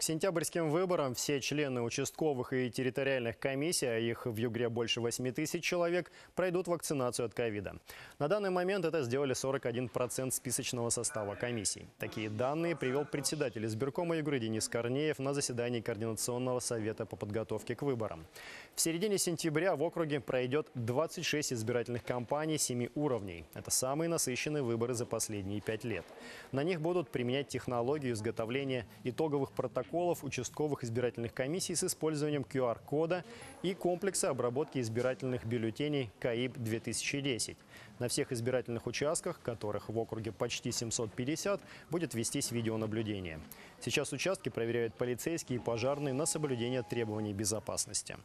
К сентябрьским выборам все члены участковых и территориальных комиссий, а их в Югре больше 8 тысяч человек, пройдут вакцинацию от ковида. На данный момент это сделали 41% списочного состава комиссий. Такие данные привел председатель избиркома Югры Денис Корнеев на заседании Координационного совета по подготовке к выборам. В середине сентября в округе пройдет 26 избирательных кампаний 7 уровней. Это самые насыщенные выборы за последние пять лет. На них будут применять технологию изготовления итоговых протоколов участковых избирательных комиссий с использованием QR-кода и комплекса обработки избирательных бюллетеней КАИБ-2010. На всех избирательных участках, которых в округе почти 750, будет вестись видеонаблюдение. Сейчас участки проверяют полицейские и пожарные на соблюдение требований безопасности.